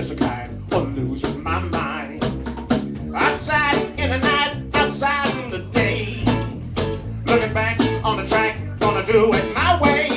just a kind of losing my mind. Outside in the night, outside in the day. Looking back on the track, gonna do it my way.